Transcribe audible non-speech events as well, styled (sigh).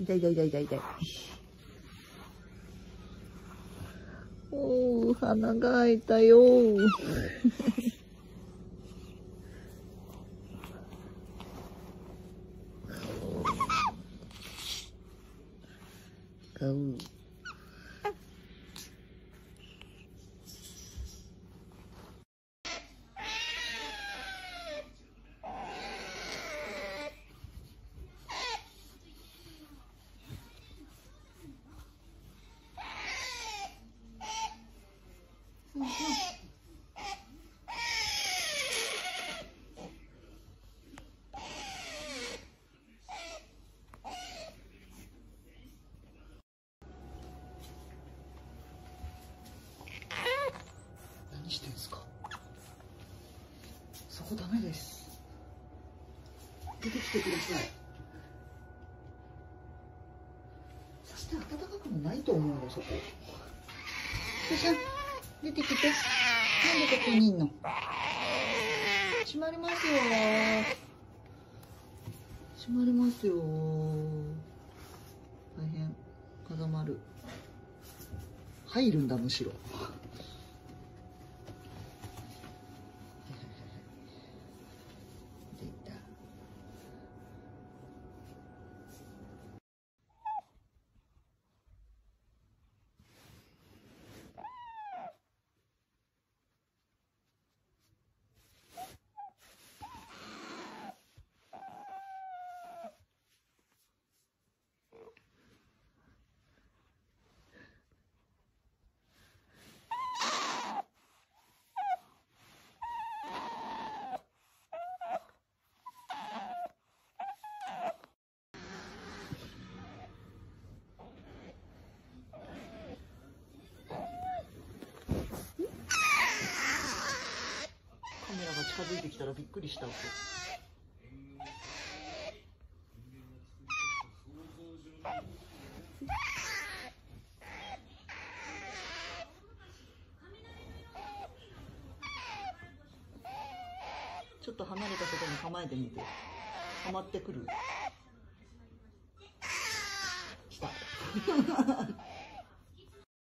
痛い痛い痛い痛い痛い。おう、鼻が開いたよ (laughs) ー。ガウ何してんすか？そこダメです。出てきてください。そして暖かくもないと思うよそこ。よしゃ出てきて。なんでここにいんの？閉まりますよ。閉まりますよ。大変。風まる。入るんだむしろ出たカメラが近づいてきたらびっくりしたわちょっと離れたところに構えてみて。はまってくる。来た